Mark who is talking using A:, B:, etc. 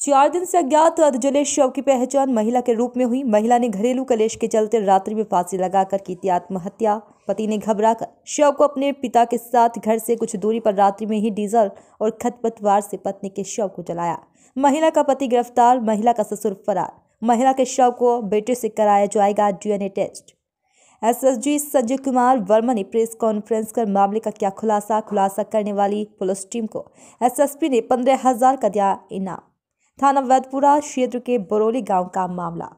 A: चार दिन से अज्ञात अर्धजले शव की पहचान महिला के रूप में हुई। महिला ने घरेलू कलेश के चलते रात्रि में फांसी लगाकर की थी आत्महत्या। पति ने घबराकर शव को अपने पिता के साथ घर से कुछ दूरी पर रात्रि में ही डीजल और खतपतवार से पत्नी के शव को जलाया। महिला का पति गिरफ़्तार, महिला का ससुर फरार। महिला के शव को बेटे से कराया जाएगा DNA test. SSG Sanjay Kumar Verma ने प्रेस कॉन्फ्रेंस कर मामले का क्या खुलासा खुलासा करने वाली पुलिस टीम को। एसएसपी ने पंद्रह हज़ार का दिया इनाम। थाना वैदपुरा क्षेत्र के बरौली गाँव का मामला।